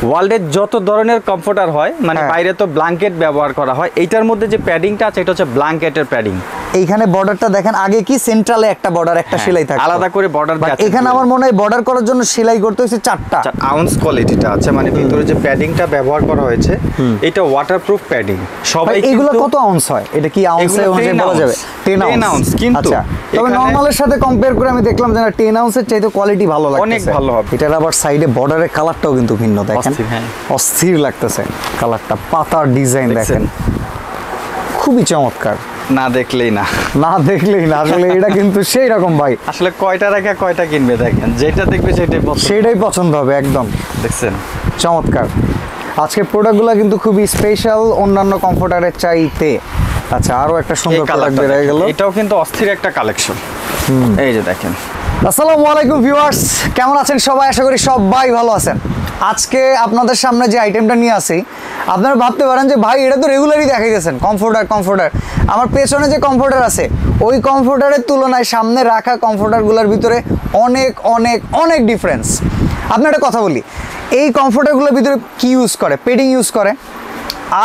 ওয়ার্ল্ডের যত ধরনের কমফোর্টার হয় মানে হ্যাঁ। বাইরে তো ব্ল্যাঙ্কেট ব্যবহার করা হয় এইটার মধ্যে যে প্যাডিংটা আছে এটা হচ্ছে ব্ল্যাঙ্কেটের প্যাডিং এইখানে বর্ডারটা দেখেন আগে কি সেন্ট্রালে একটা বর্ডার একটা সেলাই থাকে হ্যাঁ, আলাদা করে বর্ডার এখানে আমার মনে হয় বর্ডার করার জন্য সেলাই করতে হয়েছে চারটা। আউন্স কোয়ালিটিটা আছে মানে ভিতরে যে প্যাডিংটা ব্যবহার করা হয়েছে এটা ওয়াটারপ্রুফ প্যাডিং সবাই এগুলো কত আউন্স হয়? এটা কি আউন্সে অনুযায়ী বলা যাবে? ounce, 10 10 আউন্স কিন্তু আচ্ছা তবে নরমালের সাথে কম্পেয়ার করে আমি দেখলাম যে 10 আউন্সের চাইতে কোয়ালিটি ভালো লাগছে অনেক ভালো হবে। এটার আবার সাইডে বর্ডারের কালারটাও কিন্তু ভিন্ন দেখেন? অস্থির, হ্যাঁ। লাগতেছে। কালারটা পাতার ডিজাইন? দেখেন। খুবই চমৎকার। না দেখলেই না। না দেখলেই না আসলে এটা কিন্তু সেই রকম ভাই। আসলে কয়টা রেখে কয়টা কিনবে দেখেন যেটা দেখবে সেটাই পছন্দ। সেটাই পছন্দ হবে একদম। দেখছেন? চমৎকার। আজকের প্রোডাক্টগুলো কিন্তু খুবই স্পেশাল অন্যান্য কমফোর্টারের চাইতে। আচ্ছা আরও একটা সুন্দর প্রোডাক্ট কালারটা বেরিয়ে গেল। এটাও কিন্তু অস্থির একটা কালেকশন এই যে দেখেন। আসসালামু আলাইকুম ভিউয়ার্স কেমন আছেন সবাই? আশা করি সবাই ভালো আছেন। আজকে আপনাদের সামনে যে আইটেমটা নিয়ে আসি, আপনারা ভাবতে পারেন যে, ভাই, এটা তো রেগুলারই দেখা গেছেন কমফোর্টার কমফোর্টার আমার পেছনে যে কমফোর্টার আছে, ওই কমফোর্টারের তুলনায় সামনে রাখা কমফোর্টারগুলোর ভিতরে অনেক অনেক অনেক ডিফারেন্স আপনার একটা কথা বলি, এই কমফোর্টারগুলোর ভিতরে কি ইউজ করে? পেডিং ইউজ করে?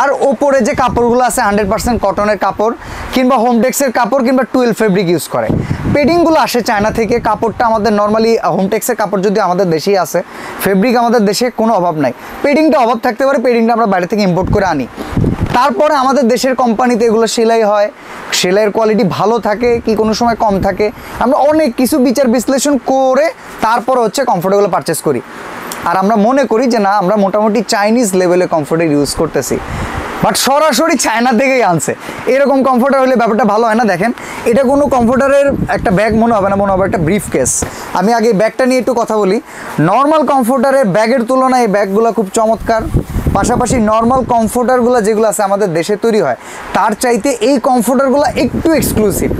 আর ওপরে যে কাপড়গুলো আছে হান্ড্রেড পার্সেন্ট কটনের কাপড় কিংবা হোমটেক্সের কাপড় কিংবা টুয়েলভ ফেব্রিক ইউজ করে। পেডিংগুলো আসে চায়না থেকে, কাপড়টা আমাদের নর্মালি হোমটেক্সের কাপড় যদি আমাদের দেশেই আসে ফেব্রিক আমাদের দেশে কোনো অভাব নাই। পেডিংটা অভাব থাকতে পারে পেডিংটা আমরা বাইরে থেকে ইম্পোর্ট করে আনি। তারপরে আমাদের দেশের কোম্পানিতে এগুলো সেলাই হয়। সেলাইয়ের কোয়ালিটি ভালো থাকে, কি কোনো সময় কম থাকে। আমরা অনেক কিছু বিচার বিশ্লেষণ করে তারপর হচ্ছে কমফোর্টেবল পারচেস করি। আর আমরা মনে করি যে না, আমরা মোটামুটি চাইনিজ লেভেলে কমফোর্টের ইউজ করতেছি। বাট সরাসরি চায়না থেকেই আনছে। এরকম কমফোর্টার হলে ব্যাপারটা ভালো হয় না, দেখেন। এটা কোনো কমফোর্টারের একটা ব্যাগ মনে হবে না, মনে হবে একটা ব্রিফ কেস আমি আগে ব্যাগটা নিয়ে একটু কথা বলি। নর্মাল কমফোর্টারের ব্যাগের তুলনায় এই ব্যাগগুলো খুব চমৎকার। পাশাপাশি নর্মাল কমফোর্টারগুলো যেগুলো আছে আমাদের দেশে তৈরি হয়, তার চাইতে এই কমফোর্টারগুলো একটু এক্সক্লুসিভ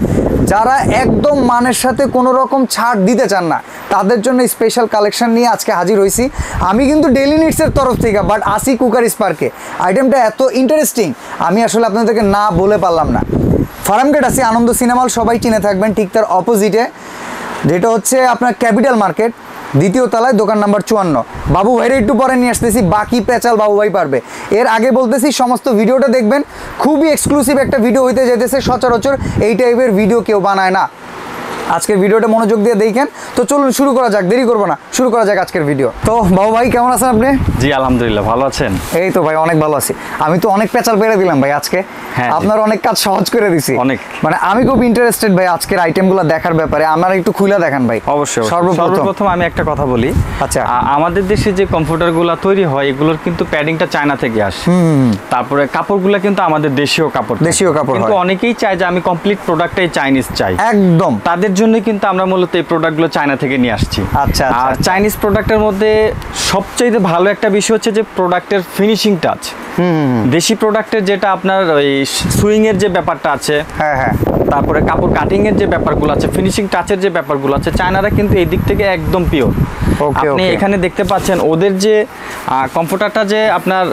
যারা একদম মানের সাথে কোনো রকম ছাড় দিতে চান না, তাদের জন্য স্পেশাল কালেকশন নিয়ে আজকে হাজির হয়েছি আমি কিন্তু ডেলি নিডসের তরফ থেকে বাট আসি কুকার স্পার্কে আইটেমটা এত ইন্টারেস্টিং আমি আসলে আপনাদেরকে না বলে পারলাম না। ফার্মগেট আছি, আনন্দ সিনেমাল, সবাই চিনে থাকবেন ঠিক তার অপোজিটে যেটা হচ্ছে আপনার ক্যাপিটাল মার্কেট। দ্বিতীয় তলায় দোকান নাম্বার চুয়ান্ন। বাবু ভাইরে একটু পরে নিয়ে আসতেছি, বাকি পেঁচাল বাবু ভাই পারবে। এর আগে বলতেছি, সমস্ত ভিডিওটা দেখবেন, খুবই এক্সক্লুসিভ একটা ভিডিও হইতে যেতেছে সচরাচর এই টাইপের ভিডিও কেউ বানায় না। আজকের ভিডিওটা মনোযোগ দিয়ে দেখেন। তো চলুন শুরু করা যাক দেরি করব না। শুরু করা যাক আজকের ভিডিও। তো বাবু ভাই কেমন আছেন আপনি? জি আলহামদুলিল্লাহ ভালো আছেন? এই তো ভাই অনেক ভালো আছি। আমি তো অনেক পেঁচাল পেরে দিলাম ভাই আজকে। হ্যাঁ, আপনার অনেক কাজ সহজ করে দিছি। অনেক। মানে আমি খুব ইন্টারেস্টেড ভাই আজকের আইটেমগুলো দেখার ব্যাপারে। আপনারা একটু খুলে দেখান ভাই। অবশ্যই। সর্বপ্রথম। আমি একটা কথা বলি। আচ্ছা। আমাদের দেশে যে কমফোর্টারগুলো তৈরি হয় এগুলোর কিন্তু প্যাডিংটা চায়না থেকে আসে। তারপরে কাপড়গুলো কিন্তু আমাদের দেশীয় কাপড় দেশীয় কাপড় কিন্তু অনেকেই চায় যে আমি কমপ্লিট প্রোডাক্টটাই চাইনিজ চাই। একদম। তাদের জন্য কিন্তু আমরা মূলত এই প্রোডাক্টগুলো চায়না থেকে নিয়ে আসছি। আচ্ছা, আচ্ছা, আর। চাইনিজ প্রোডাক্টের মধ্যে সবচেয়ে ভালো একটা বিষয় হচ্ছে যে প্রোডাক্টের ফিনিশিং টাচ দেশি প্রোডাক্টের যেটা আপনার ওই সুইং এর যে ব্যাপারটা আছে হ্যাঁ হ্যাঁ। তারপরে কাপড় কাটিং এর যে ব্যাপারগুলো আছে ফিনিশিং টাচের যে ব্যাপারগুলো আছে চায়নারা কিন্তু এই দিক থেকে একদম পিওর আপনি এখানে দেখতে পাচ্ছেন ওদের যে কমফোর্টারটা যে আপনার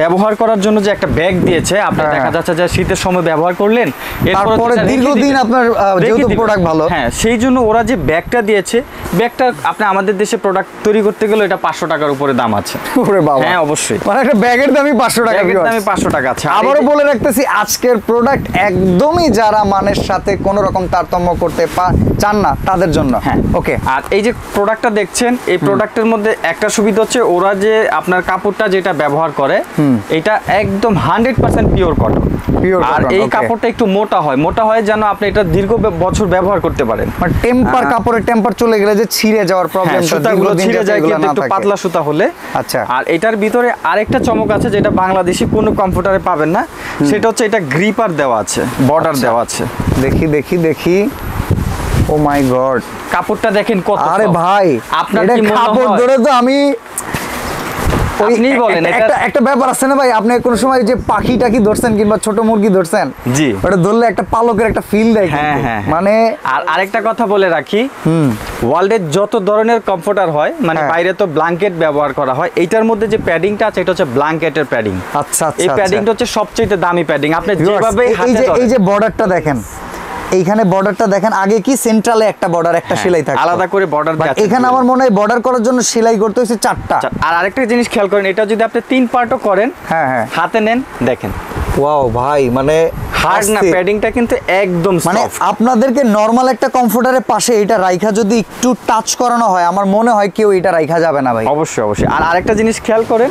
ব্যবহার করার জন্য যে একটা ব্যাগ দিয়েছে আপনি হ্যাঁ, দেখা হ্যাঁ। যাচ্ছে যে শীতের সময় ব্যবহার করলেন এরপর দীর্ঘদিন আপনার, যেহেতু product ভালো। হ্যাঁ সেই জন্য ওরা যে ব্যাগটা দিয়েছে ব্যাগটা আপনি আমাদের দেশে প্রোডাক্ট তৈরি করতে গেলে এটা পাঁচশো টাকার উপরে দাম আছে। ওরে বাবা। হ্যাঁ অবশ্যই। মানে একটা ব্যাগের দামই পাঁচশো টাকা। দামে পাঁচশো টাকা আছে। আবারও বলে রাখতেছি আজকের প্রোডাক্ট একদমই যারা মানের সাথে কোনো রকম তারতম্য করতে চান না তাদের জন্য। হ্যাঁ। ওকে আর এই যে প্রোডাক্টটা দেখছেন এই প্রোডাক্টের মধ্যে একটা সুবিধা হচ্ছে ওরা যে আপনার কাপড়টা যেটা ব্যবহার করে এটা একদম হান্ড্রেড পার্সেন্ট পিওর কটন আর এই কাপড়টা একটু মোটা হয়। মোটা হয় যেন আপনি এটা দীর্ঘ বছর ব্যবহার করতে পারেন। মানে টেম্পার কাপড়ের টেম্পার চলে গেলে যে ছিঁড়ে যাওয়ার হ্যাঁ প্রবলেম সুতাগুলো ছিঁড়ে যায় কিন্তু একটু পাতলা সুতা হলে। আচ্ছা। আর এটার ভিতরে আরেকটা চমক আছে যেটা বাংলাদেশি কোনো কম্পিউটারে পাবেন না সেটা হচ্ছে এটা গ্রিপার দেওয়া আছে বর্ডার আচ্ছা। দেওয়া আছে। দেখি দেখি দেখি। ও মাই গড কাপড়টা দেখেন কত আরে ভাই আপনার কি মনে হয়? ধরে তো আমি ওই আপনিই বলেন, একটা- একটা ব্যাপার আছে না ভাই আপনি কোনো সময় যে পাখি টাকি ধরছেন কিংবা ছোট মুরগি ধরছেন জি। ওটা ধরলে একটা পালকের একটা ফিল দেয় হ্যাঁ হ্যাঁ হ্যাঁ। মানে আর আরেকটা কথা বলে রাখি ওয়ার্ল্ডের যত ধরনের কমফোর্টার হয় মানে। বাইরে তো ব্ল্যাঙ্কেট ব্যবহার করা হয় এইটার মধ্যে যে প্যাডিংটা আছে এটা হচ্ছে ব্ল্যাঙ্কেটের প্যাডিং আচ্ছা আচ্ছা এই আচ্ছা। প্যাডিংটা হচ্ছে সবচেয়ে দামি প্যাডিং আপনি যেভাবে এই যে এই যে বর্ডারটা দেখেন এইখানে বর্ডারটা দেখেন আগে কি সেন্ট্রালে একটা বর্ডার একটা হ্যাঁ, সেলাই থাকে আলাদা করে বর্ডার এখানে আমার মনে হয় বর্ডার করার জন্য সেলাই করতে হয়েছে চারটা আচ্ছা, আর আরেকটা জিনিস খেয়াল করেন এটা যদি আপনি তিন পার্টও করেন হ্যাঁ, হ্যাঁ। হাতে নেন দেখেন ওয়াও ভাই মানে হার্ড না। প্যাডিংটা কিন্তু একদম মানে আপনাদেরকে নর্মাল একটা কমফোর্টারের পাশে এটা রাইখা যদি একটু টাচ করানো হয় আমার মনে হয় কেউ এটা রাইখা যাবে না ভাই অবশ্যই অবশ্যই আর আরেকটা জিনিস খেয়াল করেন।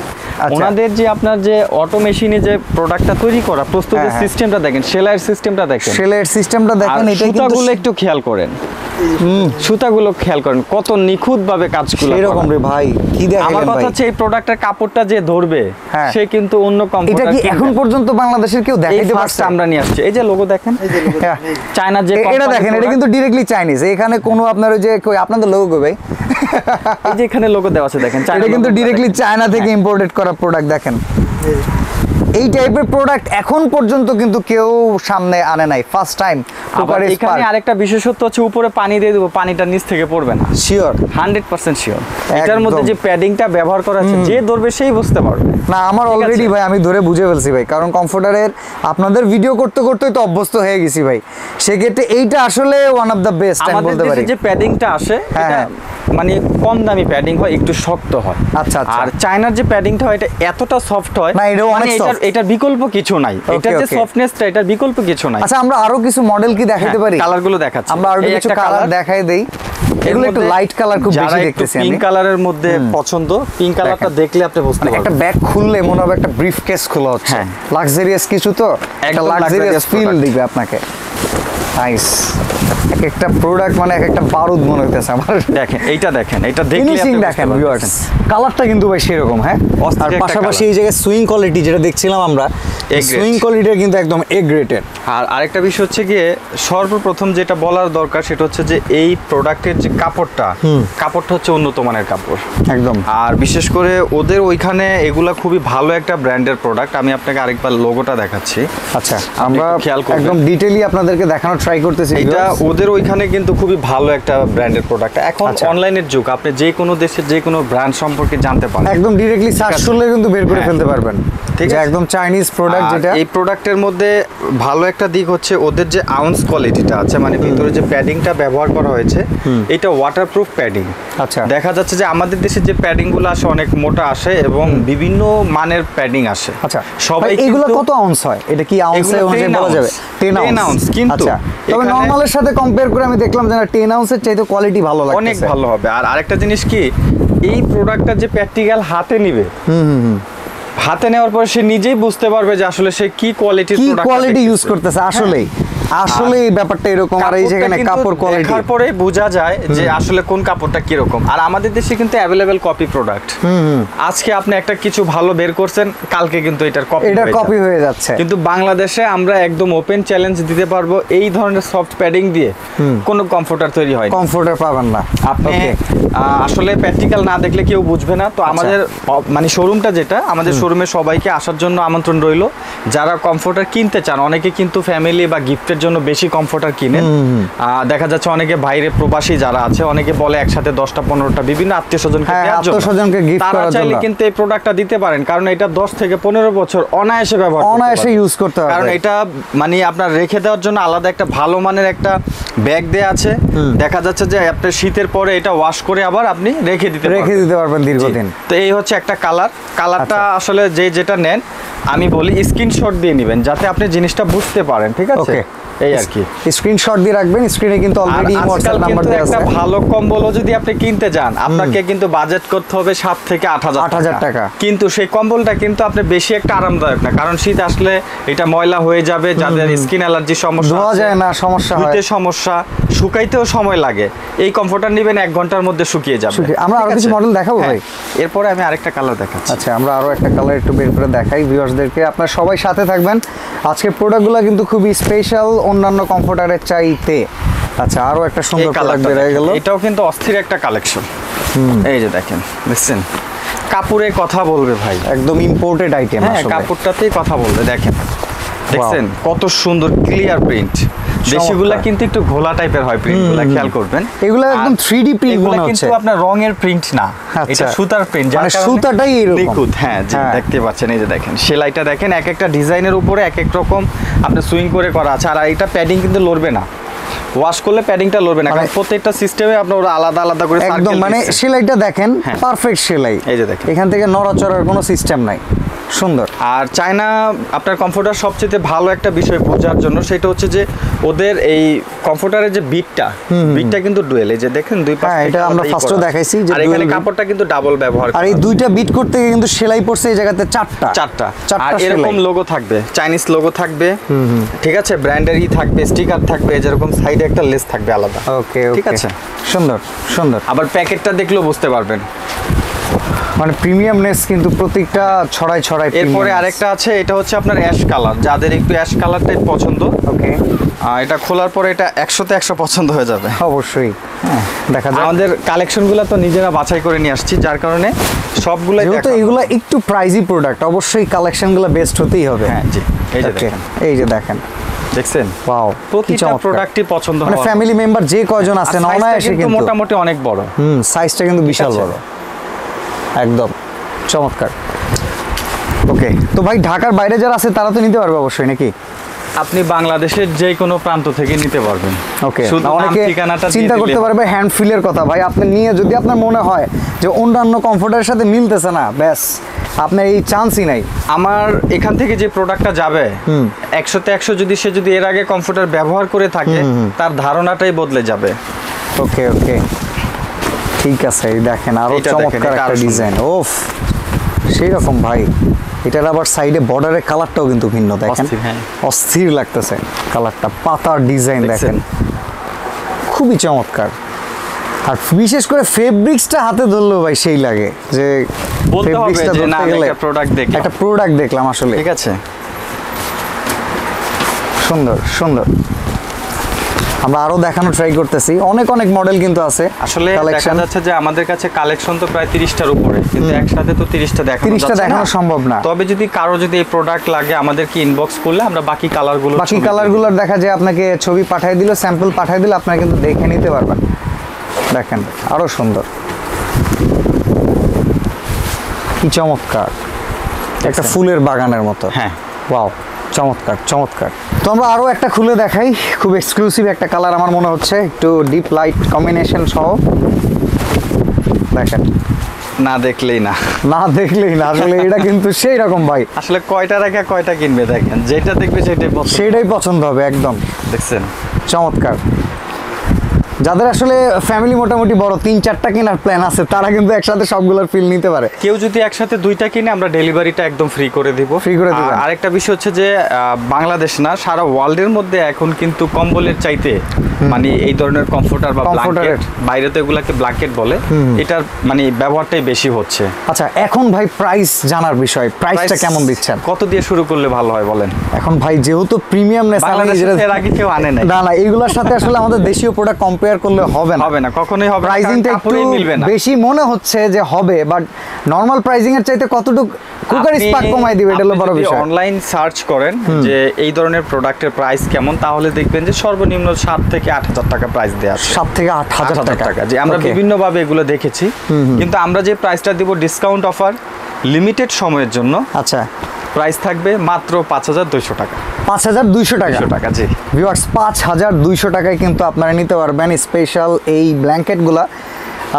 ওনাদের যে আপনার যে অটো মেশিনে যে প্রোডাক্টটা তৈরি করা প্রস্তুতের হ্যাঁ, হ্যাঁ। সিস্টেমটা দেখেন সেলাইয়ের সিস্টেমটা দেখেন। সেলাইয়ের সিস্টেমটা দেখেন এটা কিন্তু একটু খেয়াল করেন। সুতাগুলো খেয়াল করেন কত নিখুঁত ভাবে কাজগুলো এরকম। রে ভাই কি আমার কথা হচ্ছে এই প্রোডাক্টের কাপড়টা যে ধরবে হ্যাঁ। সে কিন্তু অন্য এটা কি এখন পর্যন্ত বাংলাদেশের কেউ এই দেখাইতে পারছে? আমরা নিয়ে আসছি। এই যে লোগো দেখেন হ্যাঁ। চায়নার যে। এটা দেখেন এটা কিন্তু ডিরেক্টলি চাইনিজ এখানে কোনো আপনার ওই যে কই আপনাদের লোগো ভাই? এই যে এখানে লোগো দেওয়া আছে দেখেন এটা চায়না কিন্তু ডিরেক্টলি চায়না থেকে ইম্পোর্টেড করা প্রোডাক্ট দেখেন। এই টাইপের প্রোডাক্ট এখন পর্যন্ত কিন্তু কেউ সামনে আনে নাই ফার্স্ট টাইম আবার এখানে আরেকটা বিশেষত্ব হচ্ছে উপরে পানি দিয়ে দেবো পানিটা নিচ থেকে পড়বে না। শিওর হান্ড্রেড পার্সেন্ট শিওর এটার মধ্যে যে প্যাডিংটা ব্যবহার করা আছে যে ধরবে সেই বুঝতে পারবে। না আমার অলরেডি ভাই আমি ধরে বুঝে ফেলছি ভাই কারণ কমফোর্টারের আপনাদের ভিডিও করতে করতেই তো অভ্যস্ত হয়ে গেছি ভাই। সেক্ষেত্রে এইটা আসলে ওয়ান অফ দ্য বেস্ট আমি বলতে পারি। যে প্যাডিংটা আসে হ্যাঁ, এটা হ্যাঁ। মানে কম দামি প্যাডিং হয় একটু শক্ত হয়। আচ্ছা, আচ্ছা। আর চায়নার যে প্যাডিংটা হয় এটা এতটা সফট হয় না, এটাও অনেক মানে এটার বিকল্প কিছু নাই। এটা যে. সফটনেসটা এটার বিকল্প কিছু নাই। আচ্ছা আমরা আরও কিছু মডেল কি দেখাইতে পারি? কালারগুলো দেখাচ্ছি। আমরা আরও কিছু কালার দেখাই দেই। এগুলো একটু লাইট কালার খুব বেশি দেখতেছি আমি। পিঙ্ক কালারের মধ্যে পছন্দ পিঙ্ক কালারটা দেখলে আপনি বুঝতে মানে একটা ব্যাগ খুললে মনে হবে একটা ব্রিফ কেস খোলা হচ্ছে। হ্যাঁ। লাক্সারিয়াস কিছু তো? একটা লাক্সারিয়াস ফিল দিবে আপনাকে। নাইস এক একটা প্রোডাক্ট মানে এক একটা বারুদ মনে হইতেছে আমার। দেখেন এইটা দেখেন এটা ফিনিশিং দেখেন ভিউয়ার্স কালারটা কিন্তু ভাই সেরকম হ্যাঁ? আর পাশাপাশি এই জায়গায় সুইং কোয়ালিটি যেটা দেখছিলাম আমরা সুইং কিন্তু একদম এ আর আরেকটা বিষয় হচ্ছে গিয়ে সর্বপ্রথম যেটা বলার দরকার সেটা হচ্ছে যে এই প্রোডাক্টের যে কাপড়টা কাপড়টা হচ্ছে উন্নত মানের কাপড়। একদম। আর বিশেষ করে ওদের ওইখানে এগুলা খুবই ভালো একটা ব্র্যান্ডের প্রোডাক্ট আমি আপনাকে আরেকবার লোগোটা দেখাচ্ছি। আচ্ছা আমরা খেয়াল। একদম ডিটেইলি আপনাদেরকে দেখানোর ট্রাই করতেছি এটা। ওদের ওইখানে কিন্তু খুবই ভালো একটা ব্র্যান্ডের প্রোডাক্ট এখন আচ্ছা। অনলাইনের যুগ আপনি যে কোনো দেশের যে কোনো ব্র্যান্ড সম্পর্কে জানতে পারেন। একদম ডিরেক্টলি সার্চ করলে কিন্তু বের করে হ্যাঁ। ফেলতে পারবেন। ঠিক আছে। একদম চাইনিজ প্রোডাক্ট যেটা এই প্রোডাক্টের মধ্যে ভালো একটা দিক হচ্ছে ওদের যে আউন্স কোয়ালিটিটা আছে মানে ভিতরে যে প্যাডিংটা ব্যবহার করা হয়েছে এটা ওয়াটারপ্রুফ প্যাডিং আচ্ছা। দেখা যাচ্ছে যে আমাদের দেশে যে প্যাডিংগুলো আসে অনেক মোটা আসে এবং বিভিন্ন মানের প্যাডিং আসে। আচ্ছা। সবাই এগুলো কত আউন্স হয়? এটা কি আউন্সে অনুযায়ী বলা যাবে? ounce, 10 10 আউন্স কিন্তু আচ্ছা। তবে নরমালের সাথে কম্পেয়ার করে আমি দেখলাম যে 10 আউন্সের চাইতে কোয়ালিটি ভালো লাগে অনেক ভালো হবে। আর আরেকটা জিনিস কি এই প্রোডাক্টটা যে প্র্যাকটিক্যাল হাতে নিবে হুম হুম হাতে নেওয়ার পর সে নিজেই বুঝতে পারবে যে আসলে সে কি কোয়ালিটির কি কোয়ালিটি ইউজ করতেছে আসলেই। আসলে ব্যাপারটা এরকম আর এই যেখানে কাপড় কোয়ালিটি দেখার পরে বোঝা যায় যে আসলে কোন কাপড়টা কীরকম। আর আমাদের দেশে কিন্তু অ্যাভেলেবেল কপি প্রোডাক্ট আজকে আপনি একটা কিছু ভালো বের করছেন কালকে কিন্তু এটার কপি এটা কপি হয়ে যাচ্ছে। কিন্তু বাংলাদেশে আমরা একদম ওপেন চ্যালেঞ্জ দিতে পারব এই ধরনের সফট প্যাডিং দিয়ে। কোনো কমফোর্টার তৈরি হয়। কমফোর্টার পাবেন না। আপনি আসলে প্র্যাকটিক্যাল না দেখলে কেউ বুঝবে না। তো আমাদের অ- মানে শোরুমটা যেটা আমাদের শোরুমে সবাইকে আসার জন্য আমন্ত্রণ রইল। যারা কমফোর্টার কিনতে চান অনেকে কিন্তু ফ্যামিলি বা গিফটের জন্য বেশি কমফোর্টার কিনেন। দেখা যাচ্ছে অনেকে বাইরে প্রবাসী যারা আছে অনেকে বলে একসাথে দশটা পনেরোটা বিভিন্ন আত্মীয় স্বজনকে হ্যাঁ, করার চাইলে জন্য। কিন্তু এই প্রোডাক্টটা দিতে পারেন কারণ এটা দশ থেকে পনেরো বছর অনায়াসে ব্যবহার অনায়াসে ইউজ করতে হবে কারণ এটা মানে আপনার রেখে দেওয়ার জন্য আলাদা একটা ভালো মানের একটা ব্যাগ দেয়া আছে। দেখা যাচ্ছে যে আপনার শীতের পরে এটা ওয়াশ করে আবার আপনি রেখে দিতে রেখে দিতে পারবেন দীর্ঘদিন। তো এই হচ্ছে একটা কালার কালারটা আচ্ছা। আসলে যে যেটা নেন আমি বলি স্ক্রিনশট দিয়ে নেবেন যাতে আপনি জিনিসটা বুঝতে পারেন ঠিক আছে? এই আর কি। স্ক্রিনশট দিয়ে রাখবেন স্ক্রিনে কিন্তু অলরেডি হোয়াটসঅ্যাপ নাম্বার দেওয়া আছে একটা ভালো কম্বলও যদি আপনি কিনতে যান আপনাকে কিন্তু বাজেট করতে হবে সাত থেকে আট হাজার 8,000 টাকা। কিন্তু সেই কম্বলটা কিন্তু আপনি বেশি একটা আরামদায়ক না কারণ শীত আসলে এটা ময়লা হয়ে যাবে যাদের স্কিন অ্যালার্জি সমস্যা ধোয়া যায় না সমস্যা হয়। সমস্যা শুকাইতেও সময় লাগে। এই কমফোর্টার নেবেন এক ঘণ্টার মধ্যে শুকিয়ে যাবে। আমরা আরও কিছু মডেল দেখাবো হ্যাঁ। ভাই? এরপরে আমি আরেকটা কালার দেখাচ্ছি। আচ্ছা আমরা আরও একটা কালার একটু বের করে দেখাই ভিউয়ার্সদেরকে আপনারা সবাই সাথে থাকবেন। আজকের প্রোডাক্টগুলো কিন্তু খুবই স্পেশাল অন্যান্য কমফোর্টারের চাইতে। আচ্ছা আরও একটা সুন্দর প্রোডাক্ট বেড়ে গেল। এটাও কিন্তু অস্থির একটা কালেকশন এই যে দেখেন দেখছেন? কাপড়ে কথা বলবে ভাই। একদম ইম্পোর্টেড আইটেম হ্যাঁ কাপড়টাতেই কথা বলবে দেখেন। দেখছেন? কত সুন্দর ক্লিয়ার প্রিন্ট দেশিগুলা কিন্তু একটু ঘোলা টাইপের হয় প্রিন্টগুলা খেয়াল করবেন। এগুলো একদম 3D প্রিন্ট মনে হচ্ছে। কিন্তু আপনার রং এর প্রিন্ট না আচ্ছা। এটা সুতার প্রিন্ট মানে সুতাটাই এরকম। নিখুঁত হ্যাঁ হ্যাঁ। দেখতে পাচ্ছেন এই যে দেখেন সেলাইটা দেখেন এক একটা ডিজাইনের উপরে এক এক রকম আপনি সুইং করে করা আছে। আর এটা প্যাডিং কিন্তু লড়বে না। ওয়াশ করলে প্যাডিংটা লড়বে না কারণ প্রত্যেকটা সিস্টেমে আপনার আলাদা আলাদা করে একদম মানে সেলাইটা দেখেন হ্যাঁ। পারফেক্ট সেলাই। এই যে দেখেন। এখান থেকে নড়াচড়ার কোনো সিস্টেম নাই। সুন্দর। আর চায়না আপনার কমফোর্টার সবচেয়ে ভালো একটা বিষয় বোঝার জন্য সেটা হচ্ছে যে ওদের এই কমফোর্টারের যে বিটটা বিটটা কিন্তু ডুয়েল এই যে দেখেন দুই পাশ হ্যাঁ, এটা আমরা first দেখাইছি যে আর এখানে কাপড়টা কিন্তু ডাবল ব্যবহার আর এই দুইটা বিট করতে গিয়ে কিন্তু সেলাই পড়ছে এই জায়গাতে চারটা। চারটা। আর এরকম লোগো থাকবে চাইনিজ লোগো থাকবে। ঠিক আছে ব্র্যান্ডেরই থাকবে স্টিকার থাকবে যেরকম সাইডে একটা লেস থাকবে আলাদা। ওকে ঠিক আছে। সুন্দর সুন্দর। আবার প্যাকেটটা দেখলেও বুঝতে পারবেন। মানে প্রিমিয়ামনেস কিন্তু প্রত্যেকটা ছড়াই ছড়াই এরপরে আরেকটা আছে এটা হচ্ছে আপনার অ্যাশ কালার যাদের একটু অ্যাশ কালারটাই পছন্দ ওকে এটা খোলার পরে এটা একশোতে একশো পছন্দ হয়ে যাবে। অবশ্যই। হ্যাঁ দেখা যায় আমাদের কালেকশনগুলো তো নিজেরা বাছাই করে নিয়ে আসছি যার কারণে সবগুলো যেহেতু এগুলো একটু প্রাইজি প্রোডাক্ট অবশ্যই কালেকশনগুলো বেস্ট হতেই হবে। হ্যাঁ জি এই যে দেখেন। এই যে দেখেন। দেখছেন? ওয়াও প্রতিটা প্রোডাক্টই পছন্দ মানে ফ্যামিলি মেম্বার যে কয়জন আছেন অনায়াসে কিন্তু মোটামুটি অনেক বড়। হুম সাইজটা কিন্তু বিশাল বড়। একদম। চমৎকার। ওকে তো ভাই ঢাকার বাইরে যারা আছে তারা তো নিতে পারবে অবশ্যই নাকি? আপনি বাংলাদেশের যে কোনো প্রান্ত থেকে নিতে পারবেন। ওকে অনেকে চিন্তা করতে পারবে হ্যান্ড ফিলের কথা। ভাই আপনি নিয়ে যদি আপনার মনে হয় যে অন্যান্য কমফোর্টের সাথে মিলতেছে না ব্যাস। আপনার এই চান্সই নাই। আমার এখান থেকে যে প্রোডাক্টটা যাবে। একশোতে একশো যদি সে যদি এর আগে কম্পিউটার ব্যবহার করে থাকে তার ধারণাটাই বদলে যাবে। ওকে ওকে। ঠিক আছে দেখেন আরও চমৎকার একটা ডিজাইন ওফ সেই রকম ভাই। এটার আবার সাইডে বর্ডারের কালারটাও কিন্তু ভিন্ন দেখেন। অস্থির, হ্যাঁ। লাগতেছে কালারটা পাতার ডিজাইন? দেখেন। খুবই চমৎকার। আর বিশেষ করে ফেব্রিক্সটা হাতে ধরলো ভাই সেই লাগে যে বলতে হবে fabrics টা যে ধরতে গেলে একটা প্রোডাক্ট দেখলাম। একটা প্রোডাক্ট দেখলাম আসলে। ঠিক আছে। সুন্দর সুন্দর। আমরা আরও দেখানো ট্রাই করতেছি। অনেক অনেক মডেল কিন্তু আছে আসলে দেখা যাচ্ছে যে আমাদের কাছে কালেকশন তো প্রায় তিরিশটার উপরে কিন্তু একসাথে তো তিরিশটা দেখানো 30টা যাচ্ছে দেখানো সম্ভব না। তবে যদি কারও যদি এই প্রোডাক্ট লাগে আমাদেরকে ইনবক্স করলে আমরা বাকি কালারগুলো বাকি কালারগুলোর দেখা যায় আপনাকে ছবি পাঠিয়ে দিল স্যাম্পল পাঠিয়ে দিলে আপনারা কিন্তু দেখে নিতে পারবেন। দেখেন আরও সুন্দর। কি চমৎকার। একটা ফুলের বাগানের মতো। হ্যাঁ। ওয়াও চমৎকার চমৎকার। তো আমরা আরও একটা খুলে দেখাই। খুব এক্সক্লুসিভ একটা কালার আমার মনে হচ্ছে। একটু ডিপ লাইট কম্বিনেশন সহ। দেখেন। না দেখলেই না। না দেখলেই না আসলে এটা কিন্তু সেই রকম ভাই। আসলে কয়টা রেখে কয়টা কিনবে দেখেন। যেটা দেখবে সেটাই সেটাই পছন্দ হবে একদম। দেখছেন? চমৎকার। যাদের আসলে ফ্যামিলি মোটামুটি বড় তিন চারটা কেনার প্ল্যান আছে তারা কিন্তু একসাথে সবগুলোর ফিল নিতে পারে। কেউ যদি একসাথে দুইটা কিনে আমরা ডেলিভারিটা একদম ফ্রি করে দিব। Free করে। আর আরেকটা বিষয় হচ্ছে যে বাংলাদেশ না সারা ওয়ার্ল্ডের মধ্যে এখন কিন্তু কম্বলের চাইতে মানে এই ধরনের কমফোর্টার বা ব্ল্যাঙ্কেট বাইরে তো এগুলাকে ব্ল্যাঙ্কেট বলে এটার মানে ব্যবহারটাই বেশি হচ্ছে। আচ্ছা এখন ভাই প্রাইস জানার বিষয় প্রাইসটা কেমন দিচ্ছেন? কত দিয়ে শুরু করলে ভালো হয় বলেন? এখন ভাই যেহেতু প্রিমিয়াম এর আগে কেউ আনে না না এইগুলোর সাথে আসলে আমাদের দেশীয় প্রোডাক্ট কম্পেয়ার করলে হবে না। হবে না কখনোই হবে প্রাইজিংটা একটু বেশি মনে হচ্ছে যে হবে বাট নর্মাল প্রাইজিং এর চাইতে কতটুকু কুকার স্পার্ক কমাই দিবে এটা হলো বড় বিষয়। অনলাইন সার্চ করেন যে এই ধরনের প্রোডাক্টের প্রাইস কেমন তাহলে দেখবেন যে সর্বনিম্ন সাত থেকে আট হাজার টাকা প্রাইস দেওয়া আছে। সাত থেকে আট হাজার হাজার টাকা। টাকা। যে আমরা বিভিন্ন ভাবে এগুলো দেখেছি কিন্তু আমরা যে প্রাইসটা দিব ডিসকাউন্ট অফার লিমিটেড সময়ের জন্য আচ্ছা। প্রাইস থাকবে মাত্র পাঁচ হাজার দুইশো টাকা। পাঁচ হাজার দুইশো টাকা টাকা জি ভিউয়ার্স পাঁচ হাজার দুইশো টাকায় কিন্তু আপনারা নিতে পারবেন স্পেশাল এই ব্ল্যাঙ্কেটগুলা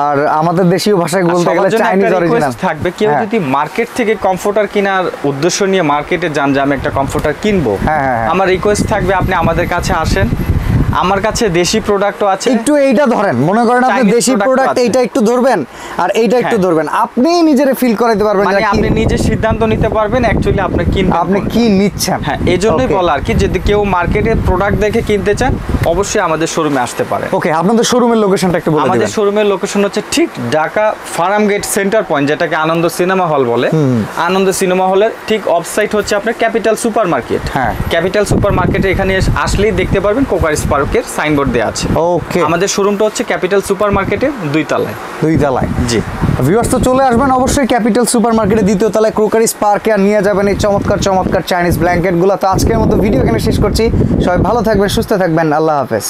আর আমাদের দেশীয় ভাষায় বলতে গেলে চাইনিজ অরিজিনাল থাকবে কেউ হ্যাঁ। যদি মার্কেট থেকে কমফোর্টার কেনার উদ্দেশ্য নিয়ে মার্কেটে যান যে আমি একটা কমফোর্টার কিনবো হ্যাঁ, হ্যাঁ। আমার রিকোয়েস্ট থাকবে আপনি আমাদের কাছে আসেন আমার কাছে দেশি প্রোডাক্টও আছে। একটু এইটা ধরেন মনে করেন আপনি দেশি প্রোডাক্ট। এইটা একটু ধরবেন আর এইটা একটু হ্যাঁ। ধরবেন। আপনি নিজেরে ফিল করাইতে পারবেন মানে আপনি কি- নিজে সিদ্ধান্ত নিতে পারবেন অ্যাকচুয়ালি আপনি কিনবেন আপনি কি নিচ্ছেন। হ্যাঁ এই জন্যই বলা আর কি যদি কেউ মার্কেটে প্রোডাক্ট দেখে কিনতে চান অবশ্যই আমাদের শোরুমে আসতে পারে। ওকে আপনাদের শোরুমের লোকেশনটা একটু বলে আমাদের শোরুমের লোকেশন হচ্ছে ঠিক Dhaka farm gate centre point যেটাকে আনন্দ সিনেমা হল বলে। আনন্দ সিনেমা হলের ঠিক অফসাইট হচ্ছে আপনার ক্যাপিটাল সুপার মার্কেট হ্যাঁ। ক্যাপিটাল সুপার মার্কেটে এখানে আসলেই দেখতে পারবেন কোকার স্পার্কের সাইনবোর্ড দেওয়া আছে। ওকে আমাদের শোরুমটা হচ্ছে ক্যাপিটাল সুপার মার্কেটে দুই তলায় দুই তলায় জি। ভিউয়ার্স তো চলে আসবেন অবশ্যই ক্যাপিটাল সুপার মার্কেটের দ্বিতীয় তলায় ক্রোকারিস পার্কে আর নিয়ে যাবেন এই চমৎকার চমৎকার চাইনিজ ব্ল্যাঙ্কেটগুলো তো আজকের মতো ভিডিও এখানে শেষ করছি। সবাই ভালো থাকবেন সুস্থ থাকবেন। আল্লাহ হাফেজ।